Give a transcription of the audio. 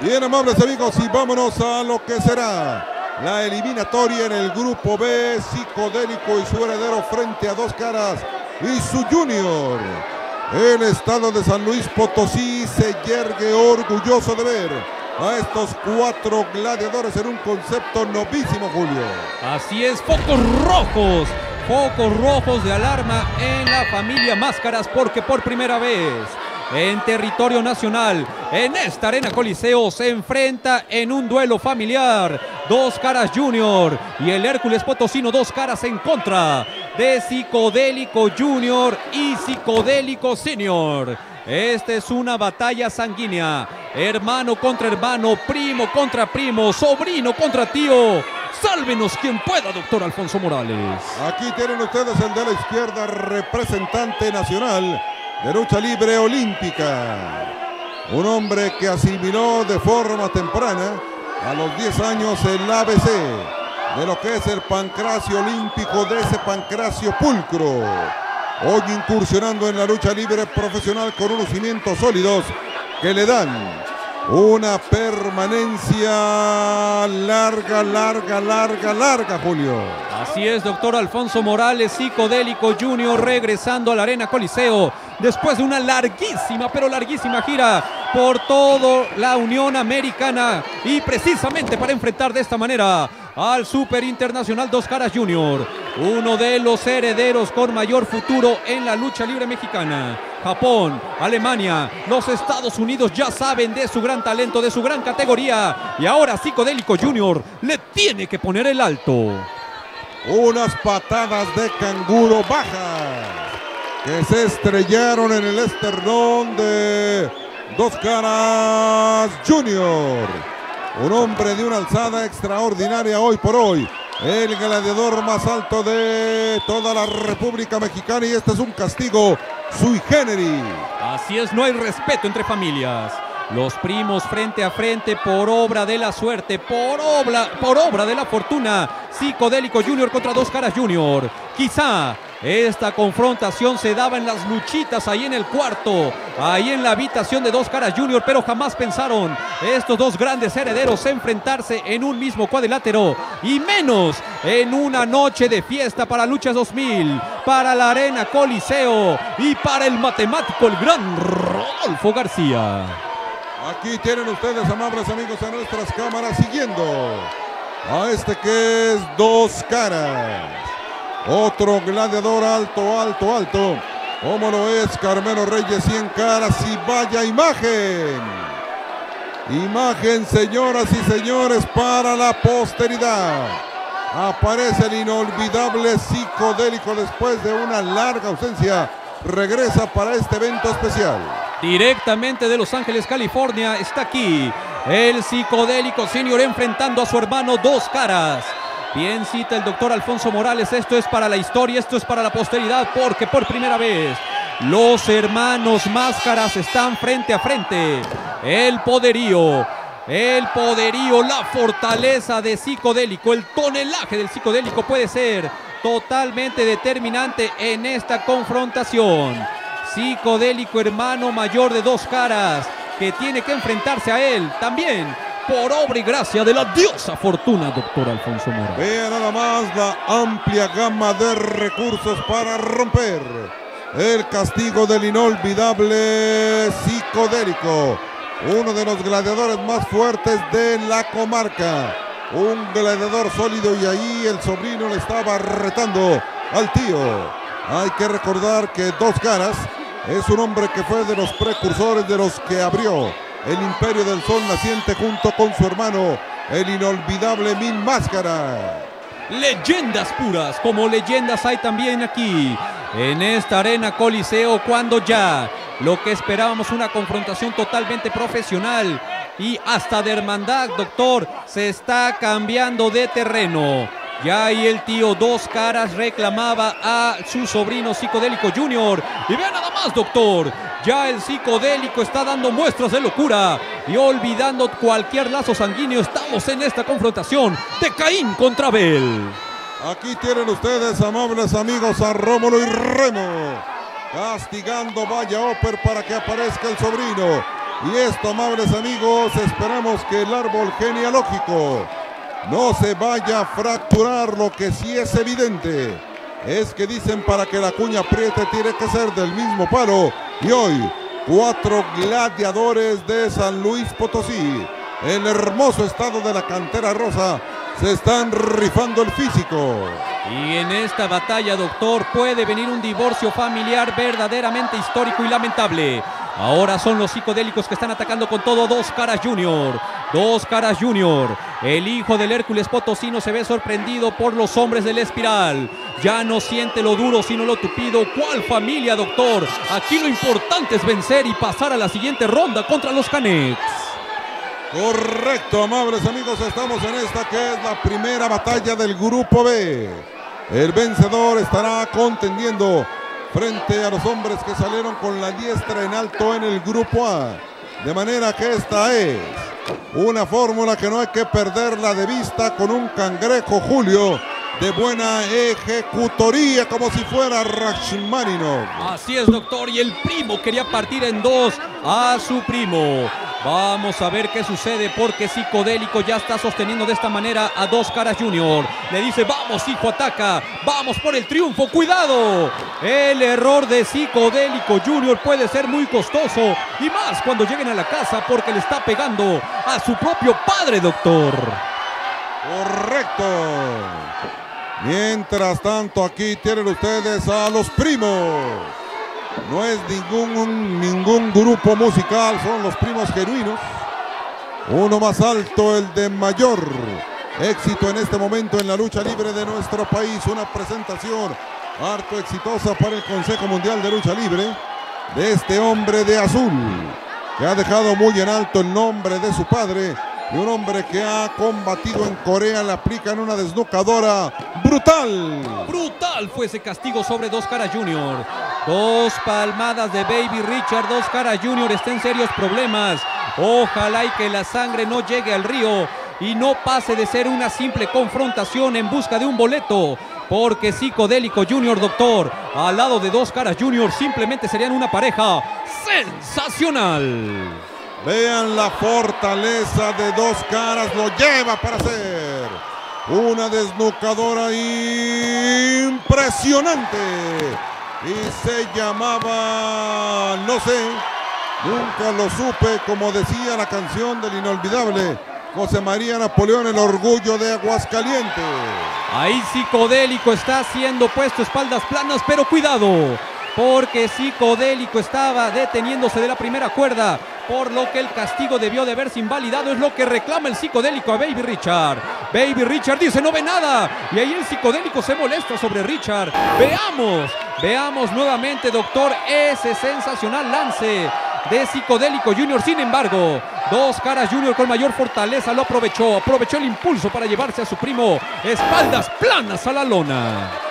Bien, amables amigos, y vámonos a lo que será la eliminatoria en el grupo B, psicodélico y su heredero frente a dos caras y su junior. El estado de San Luis Potosí se yergue orgulloso de ver a estos cuatro gladiadores en un concepto novísimo, Julio. Así es, focos rojos, focos rojos de alarma en la familia Máscaras porque por primera vez en territorio nacional. En esta arena Coliseo se enfrenta en un duelo familiar. Dos caras Junior y el Hércules Potosino, dos caras en contra de Psicodélico Junior y Psicodélico Senior. Esta es una batalla sanguínea. Hermano contra hermano, primo contra primo, sobrino contra tío. Sálvenos quien pueda, doctor Alfonso Morales. Aquí tienen ustedes el de la izquierda, representante nacional de lucha libre olímpica. Un hombre que asimiló de forma temprana a los 10 años el ABC de lo que es el pancracio olímpico de ese pancracio pulcro. Hoy incursionando en la lucha libre profesional con unos cimientos sólidos que le dan una permanencia larga, larga, larga, larga, Julio. Así es, doctor Alfonso Morales, psicodélico Junior, regresando a la Arena Coliseo después de una larguísima, pero larguísima gira por toda la Unión Americana y precisamente para enfrentar de esta manera al Super Internacional Dos Caras Junior, uno de los herederos con mayor futuro en la lucha libre mexicana. Japón, Alemania, los Estados Unidos ya saben de su gran talento, de su gran categoría. Y ahora Psicodélico Junior le tiene que poner el alto. Unas patadas de canguro bajas que se estrellaron en el esternón de Dos Caras Junior. Un hombre de una alzada extraordinaria hoy por hoy. El gladiador más alto de toda la República Mexicana y este es un castigo sui generis. Así es, no hay respeto entre familias. Los primos frente a frente por obra de la suerte, por obra, por obra de la fortuna. Psicodélico Junior contra Dos Caras Junior. Quizá esta confrontación se daba en las luchitas ahí en el cuarto, ahí en la habitación de Dos Caras Junior, pero jamás pensaron estos dos grandes herederos enfrentarse en un mismo cuadrilátero y menos en una noche de fiesta para Luchas 2000, para la Arena Coliseo y para el matemático, el gran Rodolfo García. Aquí tienen ustedes, amables amigos, a nuestras cámaras siguiendo a este que es Dos Caras. Otro gladiador alto, alto, alto. Como lo es Carmelo Reyes 100 caras y vaya imagen. Imagen, señoras y señores, para la posteridad. Aparece el inolvidable psicodélico después de una larga ausencia. Regresa para este evento especial. Directamente de Los Ángeles, California, está aquí el psicodélico senior enfrentando a su hermano Dos Caras. Bien cita el doctor Alfonso Morales, esto es para la historia, esto es para la posteridad, porque por primera vez los hermanos máscaras están frente a frente. El poderío, el poderío, la fortaleza de psicodélico, el tonelaje del psicodélico puede ser totalmente determinante en esta confrontación. Psicodélico, hermano mayor de dos caras, que tiene que enfrentarse a él también por obra y gracia de la diosa fortuna, doctor Alfonso Mora. Vea nada más la amplia gama de recursos para romper el castigo del inolvidable psicodélico. Uno de los gladiadores más fuertes de la comarca. Un gladiador sólido y ahí el sobrino le estaba retando al tío. Hay que recordar que Dos Caras es un hombre que fue de los precursores de los que abrió el Imperio del Sol naciente junto con su hermano, el inolvidable Mil Máscara. Leyendas puras, como leyendas hay también aquí, en esta arena Coliseo, cuando ya lo que esperábamos una confrontación totalmente profesional y hasta de hermandad, doctor, se está cambiando de terreno. Ya ahí el tío Dos Caras reclamaba a su sobrino psicodélico Junior. Y vea nada más, doctor. Ya el psicodélico está dando muestras de locura. Y olvidando cualquier lazo sanguíneo, estamos en esta confrontación de Caín contra Abel. Aquí tienen ustedes, amables amigos, a Rómulo y Remo. Castigando Vaya Oper para que aparezca el sobrino. Y esto, amables amigos, esperamos que el árbol genealógico no se vaya a fracturar. Lo que sí es evidente es que dicen para que la cuña apriete tiene que ser del mismo palo. Y hoy, cuatro gladiadores de San Luis Potosí, el hermoso estado de la cantera rosa, se están rifando el físico. Y en esta batalla, doctor, puede venir un divorcio familiar verdaderamente histórico y lamentable. Ahora son los psicodélicos que están atacando con todo Dos Caras Junior. Dos Caras Junior. El hijo del Hércules Potosino se ve sorprendido por los hombres del espiral. Ya no siente lo duro sino lo tupido. ¿Cuál familia, doctor? Aquí lo importante es vencer y pasar a la siguiente ronda contra los Canex. Correcto, amables amigos, estamos en esta que es la primera batalla del grupo B. El vencedor estará contendiendo frente a los hombres que salieron con la diestra en alto en el grupo A. De manera que esta es una fórmula que no hay que perderla de vista con un cangrejo Julio de buena ejecutoría como si fuera Rachmaninoff. Así es, doctor. Y el primo quería partir en dos a su primo. Vamos a ver qué sucede porque Psicodélico ya está sosteniendo de esta manera a Dos Caras Junior. Le dice, vamos hijo, ataca, vamos por el triunfo, cuidado. El error de Psicodélico Junior puede ser muy costoso y más cuando lleguen a la casa porque le está pegando a su propio padre, doctor. Correcto. Mientras tanto, aquí tienen ustedes a los primos. No es ningún, ningún grupo musical, son los primos genuinos. Uno más alto, el de mayor éxito en este momento en la lucha libre de nuestro país. Una presentación harto exitosa para el Consejo Mundial de Lucha Libre de este hombre de azul, que ha dejado muy en alto el nombre de su padre y un hombre que ha combatido en Corea le aplican una desnucadora brutal. Brutal fue ese castigo sobre Dos Caras Junior. Dos palmadas de Baby Richard. Dos Caras Junior está en serios problemas. Ojalá y que la sangre no llegue al río y no pase de ser una simple confrontación en busca de un boleto. Porque Psicodélico Junior Doctor al lado de Dos Caras Junior simplemente serían una pareja sensacional. Vean la fortaleza de dos caras, lo lleva para hacer una desnucadora impresionante. Y se llamaba, no sé, nunca lo supe, como decía la canción del inolvidable José María Napoleón, el orgullo de Aguascalientes. Ahí psicodélico está siendo puesto espaldas planas, pero cuidado, porque psicodélico estaba deteniéndose de la primera cuerda por lo que el castigo debió de haberse invalidado, es lo que reclama el psicodélico a Baby Richard. Baby Richard dice, no ve nada, y ahí el psicodélico se molesta sobre Richard. Veamos, veamos nuevamente, doctor, ese sensacional lance de Psicodélico Junior. Sin embargo, Dos Caras Junior con mayor fortaleza lo aprovechó. Aprovechó el impulso para llevarse a su primo espaldas planas a la lona.